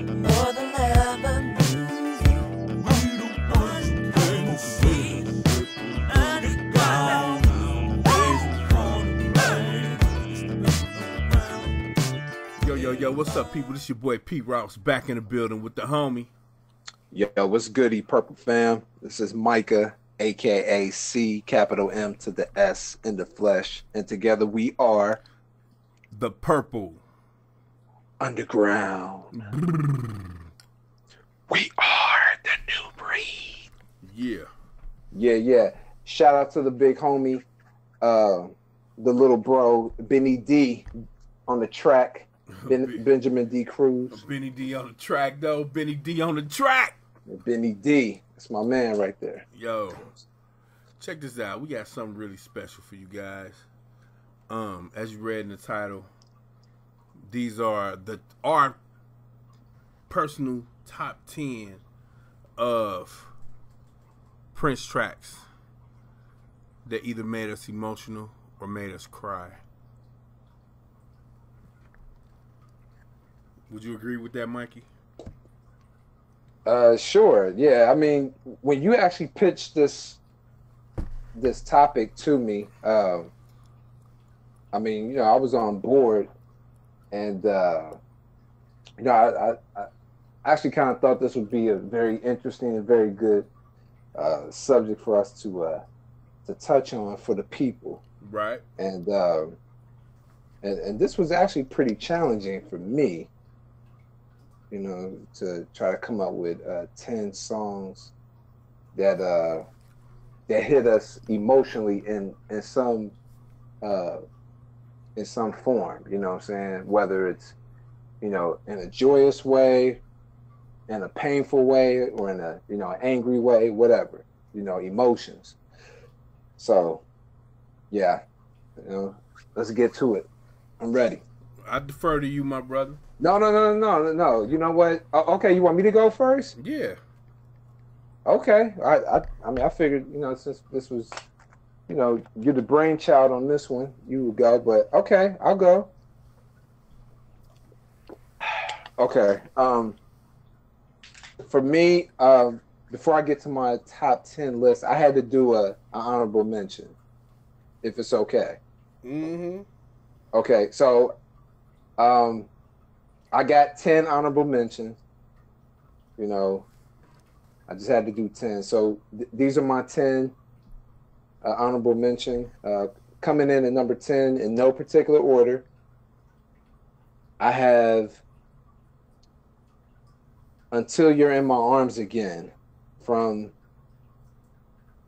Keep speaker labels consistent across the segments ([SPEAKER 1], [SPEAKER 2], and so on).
[SPEAKER 1] Yo, yo, yo, what's up, people? This your boy Pete Rouse back in the building with the homie.
[SPEAKER 2] Yo, what's goody, Purple fam? This is Micah, aka C, capital M to the S in the flesh, and together we are
[SPEAKER 1] The Purple.
[SPEAKER 2] Underground. we are the new breed.
[SPEAKER 1] Yeah.
[SPEAKER 2] Yeah, yeah. Shout out to the big homie, uh, the little bro Benny D on the track. Ben, Benjamin D. Cruz,
[SPEAKER 1] Benny D on the track, though. Benny D on the track.
[SPEAKER 2] Benny D. That's my man right there.
[SPEAKER 1] Yo, check this out. We got something really special for you guys. Um, as you read in the title, these are the our personal top ten of Prince tracks that either made us emotional or made us cry. Would you agree with that, Mikey?
[SPEAKER 2] Uh, sure. Yeah. I mean, when you actually pitched this this topic to me, um, I mean, you know, I was on board, and uh, you know, I, I, I actually kind of thought this would be a very interesting and very good uh, subject for us to uh, to touch on for the people,
[SPEAKER 1] Right.
[SPEAKER 2] and um, and and this was actually pretty challenging for me you know, to try to come up with uh, ten songs that uh, that hit us emotionally in in some uh, in some form. You know, what I'm saying whether it's you know in a joyous way, in a painful way, or in a you know angry way, whatever. You know, emotions. So, yeah, you know, let's get to it. I'm ready.
[SPEAKER 1] I defer to you, my brother.
[SPEAKER 2] No, no, no, no, no, no. You know what? Oh, okay, you want me to go first?
[SPEAKER 1] Yeah.
[SPEAKER 2] Okay. I, I, I mean, I figured, you know, since this was, you know, you're the brainchild on this one, you would go. But okay, I'll go. Okay. Um, for me, um, before I get to my top ten list, I had to do a, a honorable mention, if it's okay.
[SPEAKER 1] Mm-hmm.
[SPEAKER 2] Okay, so um I got 10 honorable mentions. You know, I just had to do 10. So th- these are my 10 uh, honorable mention. Uh, coming in at number 10 in no particular order. I have Until You're in My Arms Again from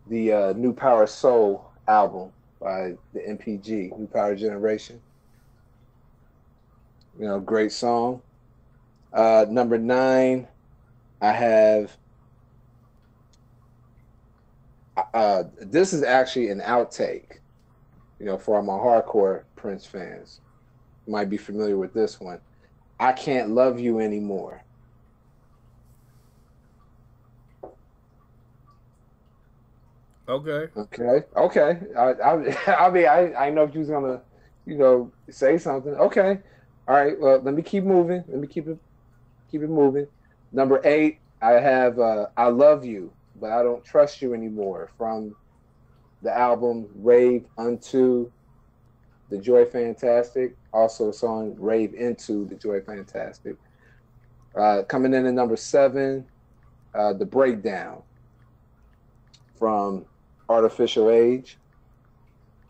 [SPEAKER 2] the uh, New Power Soul album by the NPG, New Power Generation. You know, great song. Uh, number nine, I have. Uh, this is actually an outtake. You know, for all my hardcore Prince fans, you might be familiar with this one. I can't love you anymore.
[SPEAKER 1] Okay.
[SPEAKER 2] Okay. Okay. I, I, I mean, I, I know if you was gonna, you know, say something. Okay. All right. Well, let me keep moving. Let me keep it, keep it moving. Number eight, I have uh, "I Love You, but I Don't Trust You Anymore" from the album "Rave Unto the Joy Fantastic." Also, a song "Rave Into the Joy Fantastic." Uh, coming in at number seven, uh, "The Breakdown" from Art Official Age.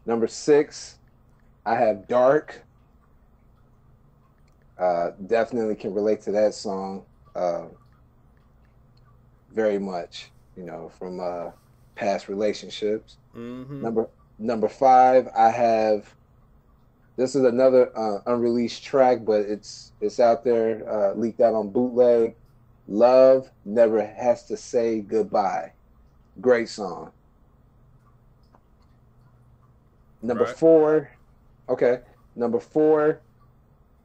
[SPEAKER 2] Number six, I have Dark. Uh, definitely can relate to that song uh, very much, you know, from uh, past relationships.
[SPEAKER 1] Mm-hmm.
[SPEAKER 2] Number number five, I have. This is another uh, unreleased track, but it's it's out there, uh, leaked out on bootleg. Love never has to say goodbye. Great song. Number
[SPEAKER 1] Right.
[SPEAKER 2] four, okay. Number four,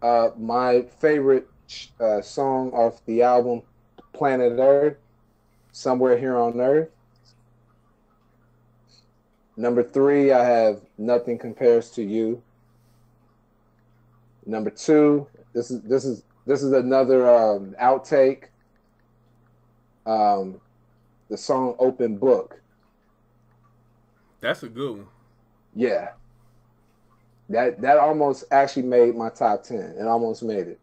[SPEAKER 2] uh, my favorite uh, song off the album, Planet Earth, Somewhere Here on Earth. Number three, I have Nothing Compares to You. Number two, this is this is this is another um, outtake. Um, the song "Open Book."
[SPEAKER 1] That's a good one.
[SPEAKER 2] Yeah. That that almost actually made my top ten. It almost made it.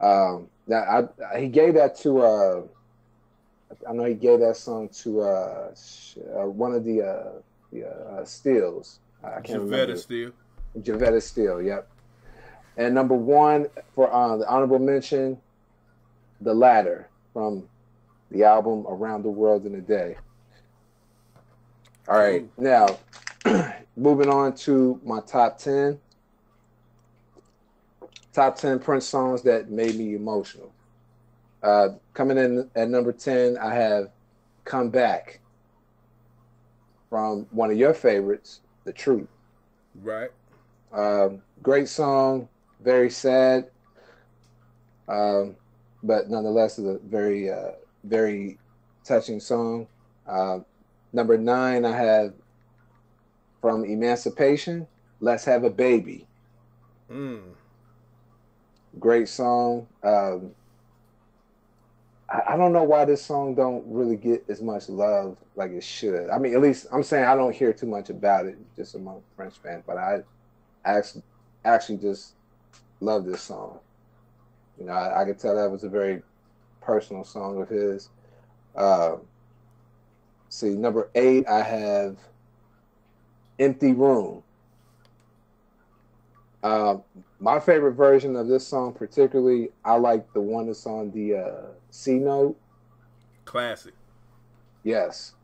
[SPEAKER 2] Um, that I he gave that to uh, I know he gave that song to uh, uh one of the uh, the uh, Steeles. I can't Jevetta remember.
[SPEAKER 1] Steele.
[SPEAKER 2] Jevetta Steele. Yep. And number one for uh, the honorable mention, The Ladder from the album Around the World in a Day. All right, now moving on to my top 10. Top 10 Prince songs that made me emotional. Uh, coming in at number 10, I have Come Back from one of your favorites, The Truth.
[SPEAKER 1] Right.
[SPEAKER 2] Um, great song, very sad, um, but nonetheless, is a very, uh, very touching song. Uh, number nine, I have from Emancipation, Let's Have a Baby.
[SPEAKER 1] Mm.
[SPEAKER 2] Great song. Um, I, don't know why this song don't really get as much love like it should. I mean, at least I'm saying I don't hear too much about it just among Prince fans, but I actually actually just love this song. You know, I, I could tell that was a very personal song of his. Uh, see, number eight, I have Empty Room. Uh, my favorite version of this song, particularly, I like the one that's on the uh, C note.
[SPEAKER 1] Classic.
[SPEAKER 2] Yes.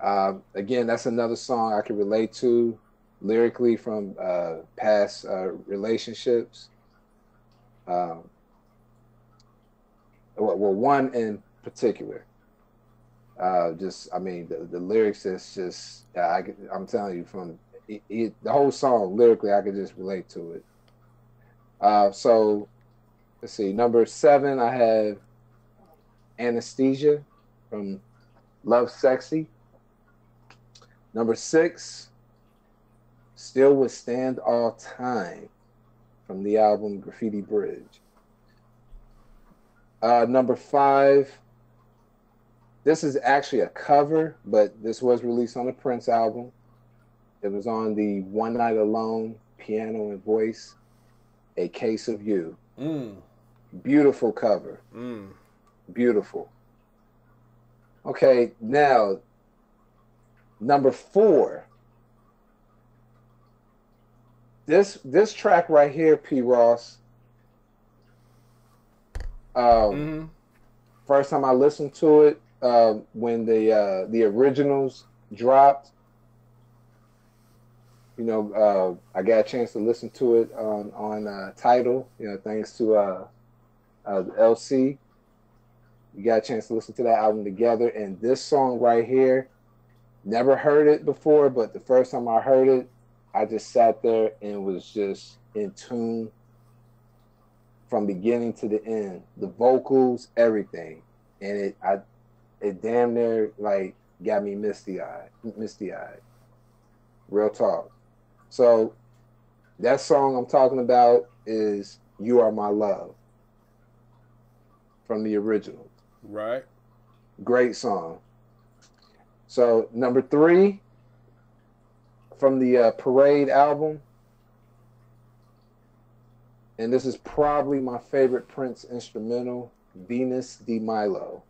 [SPEAKER 2] Uh, again, that's another song I can relate to lyrically from uh, past uh, relationships. Um, well, one in particular. Uh, just, I mean, the, the lyrics is just, I, I'm telling you, from it, it, the whole song lyrically, I could just relate to it. Uh, so, let's see. Number seven, I have Anna Stesia from Lovesexy. Number six, Still Withstand All Time from the album Graffiti Bridge. Uh, number five, this is actually a cover, but this was released on the Prince album. It was on the One Night Alone piano and voice, A Case of You.
[SPEAKER 1] Mm.
[SPEAKER 2] Beautiful cover.
[SPEAKER 1] Mm.
[SPEAKER 2] Beautiful. Okay, now number four. This this track right here, P. Ross. Um, mm-hmm. First time I listened to it, uh, when the uh, the originals dropped, you know, uh, I got a chance to listen to it on on uh, Tidal. You know, thanks to uh, uh, LC. You got a chance to listen to that album together, and this song right here, never heard it before, but the first time I heard it, I just sat there and was just in tune from beginning to the end. The vocals, everything, and it I it damn near like got me misty eyed, misty eyed. Real talk. So that song I'm talking about is "You Are My Love" from the original.
[SPEAKER 1] Right.
[SPEAKER 2] Great song. So number three from the uh, Parade album, and this is probably my favorite Prince instrumental, Venus de Milo.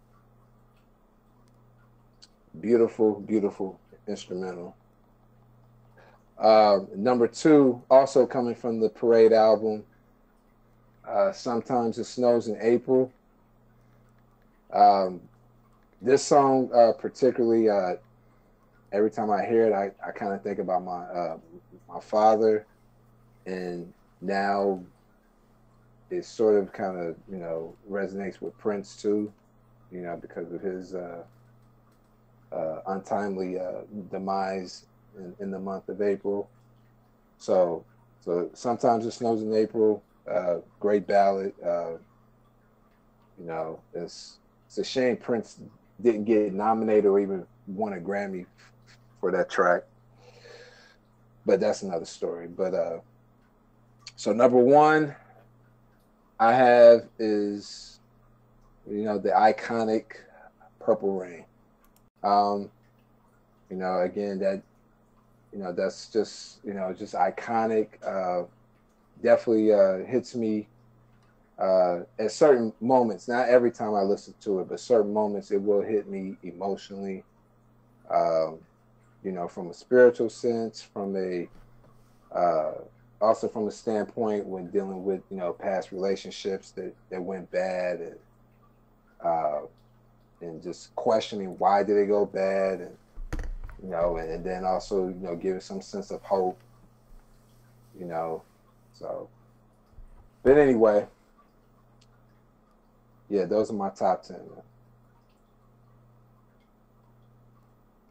[SPEAKER 2] Beautiful, beautiful instrumental. Uh, number two, also coming from the Parade album, uh, Sometimes It Snows in April. Um, this song, uh, particularly, uh, every time I hear it, I, I kind of think about my uh, my father, and now it sort of kind of you know resonates with Prince too, you know, because of his uh, uh, untimely uh, demise in, in, the month of April. So, so sometimes it snows in April. Great ballad. You know, it's it's a shame Prince didn't get nominated or even won a Grammy for that track. But that's another story. But uh, so number one, I have is, you know, the iconic Purple Rain. Um, you know, again, that, you know, that's just, you know, just iconic. Uh, definitely uh, hits me uh, at certain moments. Not every time I listen to it, but certain moments it will hit me emotionally. Um, you know, from a spiritual sense, from a uh, also from a standpoint when dealing with you know past relationships that that went bad and uh, and just questioning why did they go bad and you know and, and then also you know giving some sense of hope you know so but anyway yeah those are my top 10 man.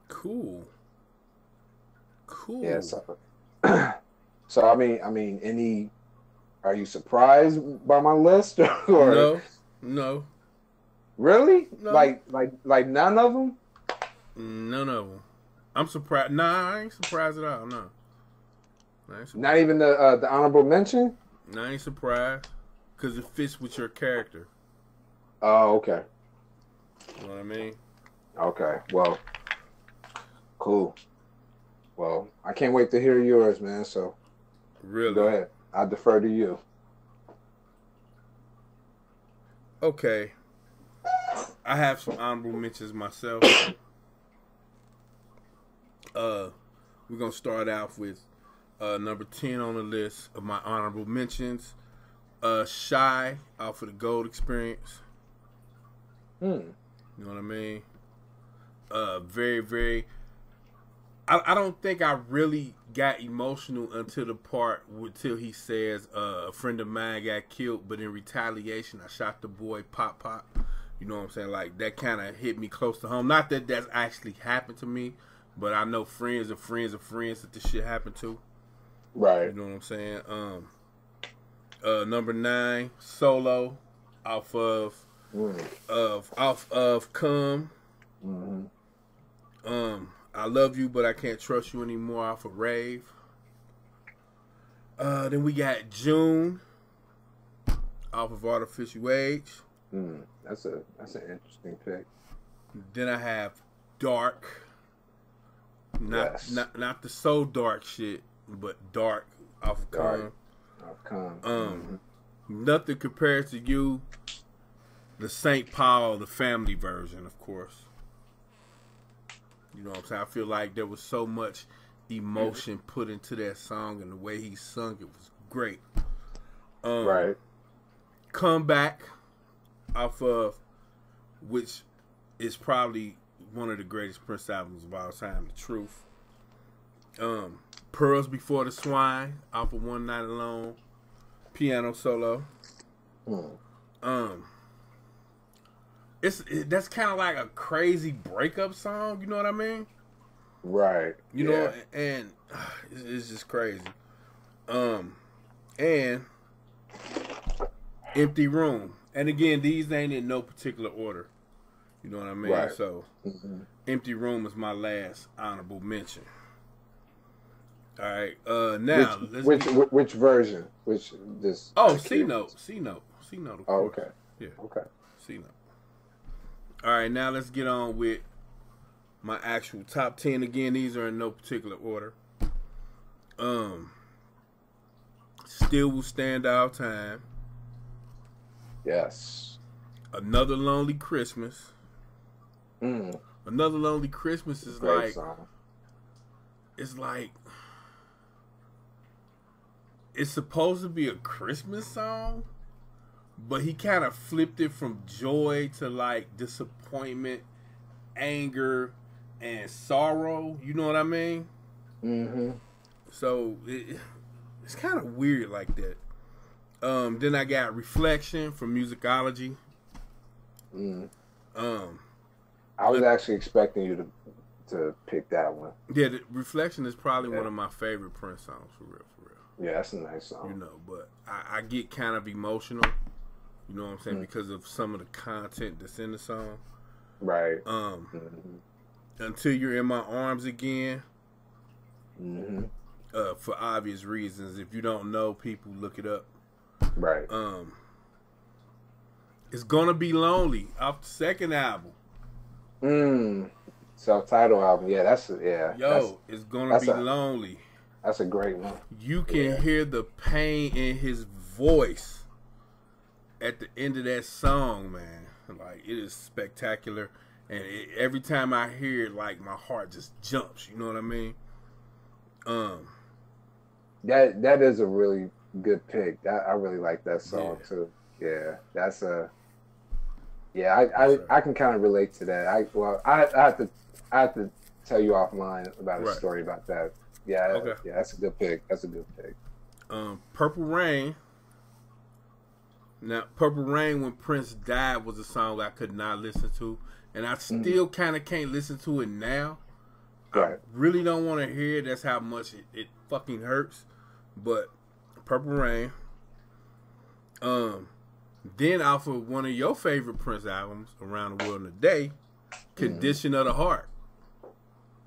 [SPEAKER 1] Cool. Cool.
[SPEAKER 2] yeah so so i mean i mean any are you surprised by my list or
[SPEAKER 1] No, no,
[SPEAKER 2] really
[SPEAKER 1] No.
[SPEAKER 2] like like like none of them
[SPEAKER 1] none of them. I'm surprised. Nah, I ain't surprised at all. No,
[SPEAKER 2] not even the uh, the honorable mention
[SPEAKER 1] I ain't surprised because it fits with your character.
[SPEAKER 2] Oh okay
[SPEAKER 1] You know what I mean?
[SPEAKER 2] Okay. Well, cool. Well, I can't wait to hear yours, man. So
[SPEAKER 1] Really?
[SPEAKER 2] go ahead. I defer to you.
[SPEAKER 1] Okay. I have some honorable mentions myself. Uh, we're gonna start off with uh, number ten on the list of my honorable mentions. Uh, Shy out of the Gold Experience.
[SPEAKER 2] Hmm.
[SPEAKER 1] You know what I mean? Uh, very, very. I, I don't think I really got emotional until the part until he says uh, a friend of mine got killed, but in retaliation, I shot the boy Pop Pop. You know what I'm saying? Like that kind of hit me close to home. Not that that's actually happened to me, but I know friends of friends of friends that this shit happened to.
[SPEAKER 2] Right.
[SPEAKER 1] You know what I'm saying? Um, uh, number nine, Solo, off of
[SPEAKER 2] Mm.
[SPEAKER 1] of off of Come.
[SPEAKER 2] hmm
[SPEAKER 1] Um, I love you, but I can't trust you anymore. Off of Rave. Uh, then we got June. Off of Art Official Age.
[SPEAKER 2] Mm. That's a that's an interesting pick.
[SPEAKER 1] Then I have Dark. Not
[SPEAKER 2] Yes.
[SPEAKER 1] not not the so dark shit, but Dark off of
[SPEAKER 2] Dark.
[SPEAKER 1] Come.
[SPEAKER 2] I've come.
[SPEAKER 1] Um, Nothing compares to you. The St. Paul, the family version, of course. You know what I'm saying? I feel like there was so much emotion put into that song, and the way he sung it was great. Um.
[SPEAKER 2] Right.
[SPEAKER 1] Come back off of which is probably one of the greatest Prince albums of all time, The Truth. Um, Pearls Before the Swine off of One Night Alone, piano solo.
[SPEAKER 2] Mm.
[SPEAKER 1] Um, it's it, that's kind of like a crazy breakup song. You know what I mean?
[SPEAKER 2] Right.
[SPEAKER 1] You
[SPEAKER 2] yeah.
[SPEAKER 1] know, and it's, it's just crazy. Um, and empty room. And again, these ain't in no particular order. You know what I mean?
[SPEAKER 2] Right.
[SPEAKER 1] So,
[SPEAKER 2] Mhm.
[SPEAKER 1] empty room is my last honorable mention. All right. Uh, now
[SPEAKER 2] which
[SPEAKER 1] let's
[SPEAKER 2] which,
[SPEAKER 1] get-
[SPEAKER 2] which which version? Which this?
[SPEAKER 1] oh C note, C note, C note.
[SPEAKER 2] Oh, okay.
[SPEAKER 1] Yeah.
[SPEAKER 2] Okay.
[SPEAKER 1] C note. All right, now let's get on with my actual top ten. Again, these are in no particular order. Um, still will stand all time.
[SPEAKER 2] Yes.
[SPEAKER 1] Another lonely Christmas.
[SPEAKER 2] Mm.
[SPEAKER 1] Another lonely Christmas is
[SPEAKER 2] Great
[SPEAKER 1] like
[SPEAKER 2] song.
[SPEAKER 1] it's like it's supposed to be a Christmas song, but he kind of flipped it from joy to like disappointment, anger, and sorrow. You know what I mean?
[SPEAKER 2] Mm-hmm.
[SPEAKER 1] So it, it's kind of weird like that. Um, then I got reflection from musicology.
[SPEAKER 2] Mm.
[SPEAKER 1] Um,
[SPEAKER 2] I was actually expecting you to to pick that one.
[SPEAKER 1] yeah, the reflection is probably
[SPEAKER 2] Yeah.
[SPEAKER 1] one of my favorite Prince songs for real, for real.
[SPEAKER 2] Yeah, that's a nice song.
[SPEAKER 1] you know but I, I get kind of emotional you know what i'm saying
[SPEAKER 2] Mm.
[SPEAKER 1] because of some of the content that's in the song
[SPEAKER 2] Right.
[SPEAKER 1] um
[SPEAKER 2] Mm-hmm.
[SPEAKER 1] until you're in my arms again
[SPEAKER 2] Mm-hmm.
[SPEAKER 1] uh for obvious reasons if you don't know people look it up
[SPEAKER 2] Right.
[SPEAKER 1] um It's gonna be lonely off the second album.
[SPEAKER 2] Mm. Self-title album. Yeah, that's yeah.
[SPEAKER 1] Yo,
[SPEAKER 2] that's,
[SPEAKER 1] it's gonna be
[SPEAKER 2] a-
[SPEAKER 1] lonely.
[SPEAKER 2] that's a great one.
[SPEAKER 1] You can
[SPEAKER 2] Yeah.
[SPEAKER 1] hear the pain in his voice at the end of that song, man. Like it is spectacular, and it, every time I hear it, like my heart just jumps. You know what I mean? Um,
[SPEAKER 2] That that is a really good pick. That I really like that song
[SPEAKER 1] Yeah.
[SPEAKER 2] too. Yeah, that's a. Yeah, I I,
[SPEAKER 1] sir.
[SPEAKER 2] I can kind of relate to that. I well, I, I have to I have to tell you offline about a
[SPEAKER 1] Right.
[SPEAKER 2] story about that. Yeah,
[SPEAKER 1] Okay.
[SPEAKER 2] yeah, that's a good pick. That's a good pick.
[SPEAKER 1] um, Purple Rain. Now, Purple Rain, when Prince died, was a song I could not listen to, and I still kind of can't listen to it now.
[SPEAKER 2] Right.
[SPEAKER 1] really don't want to hear it. That's how much it, it fucking hurts. But Purple Rain. Um, then off of one of your favorite Prince albums, Around the World in a Day, Condition of the Heart.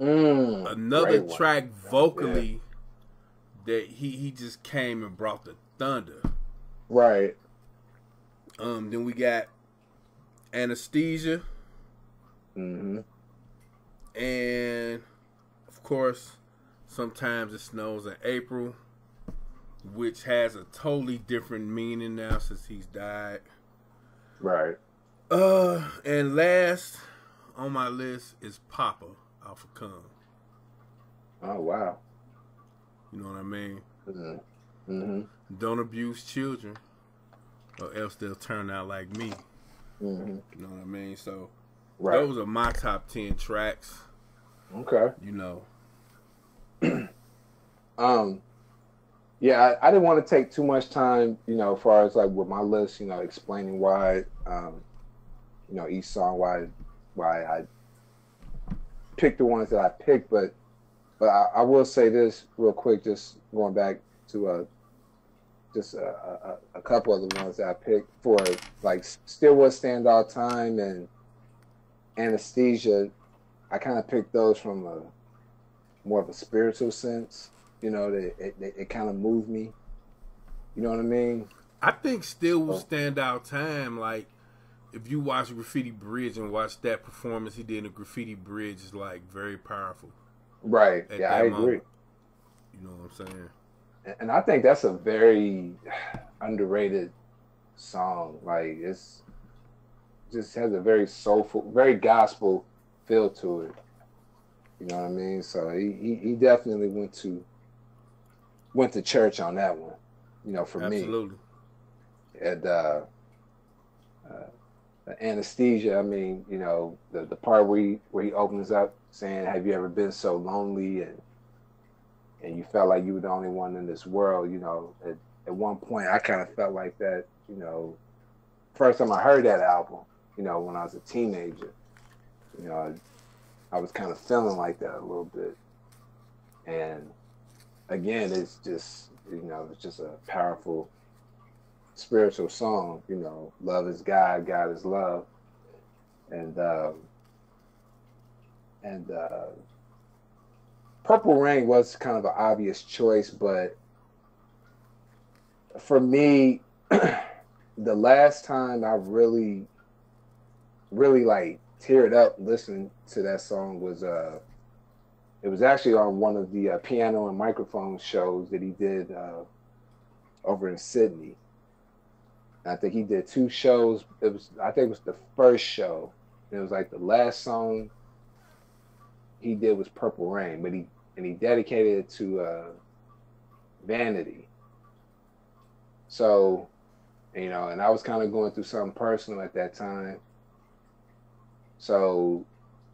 [SPEAKER 2] Mm,
[SPEAKER 1] Another
[SPEAKER 2] great one.
[SPEAKER 1] track vocally that he he just came and brought the thunder.
[SPEAKER 2] Right.
[SPEAKER 1] Um, then we got Anna Stesia
[SPEAKER 2] hmm
[SPEAKER 1] and of course sometimes it snows in April, which has a totally different meaning now since he's died.
[SPEAKER 2] Right.
[SPEAKER 1] Uh, and last on my list is Papa off of Come.
[SPEAKER 2] Oh wow.
[SPEAKER 1] You know what I mean?
[SPEAKER 2] Mm-hmm.
[SPEAKER 1] Don't abuse children, or else they'll turn out like me.
[SPEAKER 2] hmm
[SPEAKER 1] You know what I mean? So
[SPEAKER 2] Right.
[SPEAKER 1] those are my top ten tracks.
[SPEAKER 2] Okay.
[SPEAKER 1] You know,
[SPEAKER 2] Um, yeah, I, I didn't want to take too much time, you know, as far as like with my list, you know, explaining why, um, you know, each song, why, why I picked the ones that I picked, but, but I, I will say this real quick, just going back to uh just a, a, a couple of the ones that I picked for like still was stand all time and Anna Stesia. I kind of picked those from a more of a spiritual sense you know, that it, it, it kind of moved me. You know what I mean?
[SPEAKER 1] I think still will
[SPEAKER 2] Oh.
[SPEAKER 1] stand out time. Like if you watch Graffiti Bridge and watch that performance he did in Graffiti Bridge is like very powerful.
[SPEAKER 2] Right.
[SPEAKER 1] At
[SPEAKER 2] yeah, I agree.
[SPEAKER 1] You know what I'm saying?
[SPEAKER 2] And- I think that's a very underrated song. Like it's just has a very soulful, very gospel feel to it. You know what I mean? So he, he, he definitely went to went to church on that one. You know, for me.
[SPEAKER 1] Absolutely.
[SPEAKER 2] and uh, uh, Anna Stesia. I mean, you know, the the part where he where he opens up saying, "Have you ever been so lonely and and you felt like you were the only one in this world?" You know, at at one point, I kind of felt like that. You know, first time I heard that album, you know, when I was a teenager, you know, I, I was kind of feeling like that a little bit, and again, it's just you know, it's just a powerful spiritual song, you know, love is God, God is love. And um and uh Purple Rain was kind of an obvious choice, but for me, the last time I really really like teared up listening to that song was uh it was actually on one of the uh, piano and microphone shows that he did uh over in Sydney. I think he did two shows. It was I think it was the first show. It was like the last song he did was Purple Rain, but he and he dedicated it to uh, Vanity. So, you know, and I was kind of going through something personal at that time. So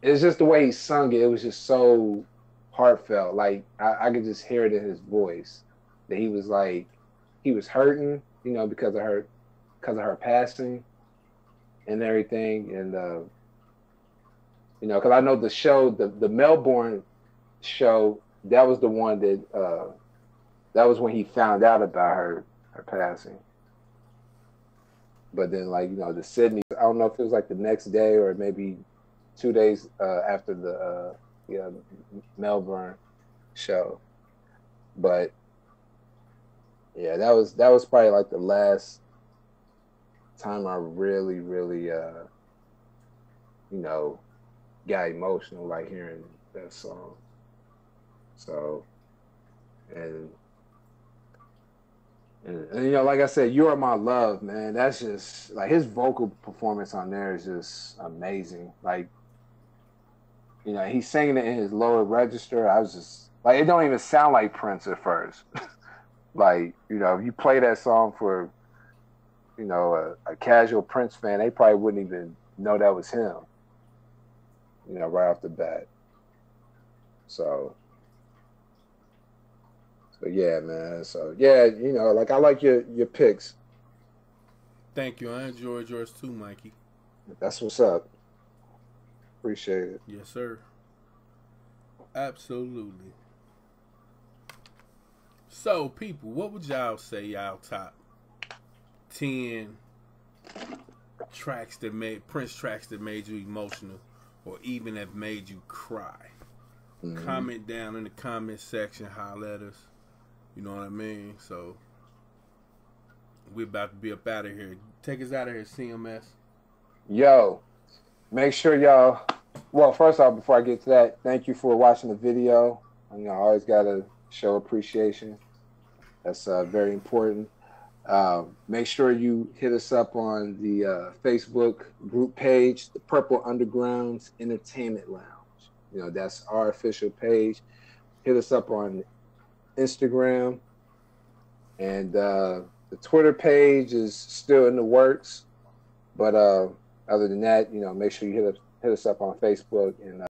[SPEAKER 2] it's just the way he sung it. It was just so heartfelt. Like I, I could just hear it in his voice that he was like he was hurting, you know, because of her because of her passing and everything. And uh, you know, because I know the show, the the Melbourne show, that was the one that uh, that was when he found out about her her passing. But then, like you know, the Sydney, I don't know if it was like the next day or maybe two days uh, after the uh, yeah Melbourne show. But yeah, that was that was probably like the last time I really, really, uh, you know, got emotional like hearing that song. So, and, and, and you know, like I said, "You Are My Love," man. That's just like his vocal performance on there is just amazing. Like, you know, he's singing it in his lower register. I was just like, it don't even sound like Prince at first. like, you know, if you play that song for, you know, a, a casual Prince fan, they probably wouldn't even know that was him. You know, right off the bat. So, so yeah, man. So yeah, you know, like I like your your picks.
[SPEAKER 1] Thank you. I enjoyed yours too, Mikey.
[SPEAKER 2] That's what's up. Appreciate it.
[SPEAKER 1] Yes, sir. Absolutely. So, people, what would y'all say y'all top ten tracks that made Prince tracks that made you emotional, or even have made you cry? Mm-hmm. Comment down in the comment section, holler at us. You know what I mean? So we're about to be up out of here. Take us out of here, CMS.
[SPEAKER 2] Yo, make sure y'all. Well, first off, before I get to that, thank you for watching the video. You know, I always gotta show appreciation. That's uh, very important. Uh, make sure you hit us up on the uh, Facebook group page, the Purple Underground's Entertainment Lounge. You know, that's our official page. Hit us up on Instagram, and uh, the Twitter page is still in the works. But uh, other than that, you know, make sure you hit us hit us up on Facebook and. Uh,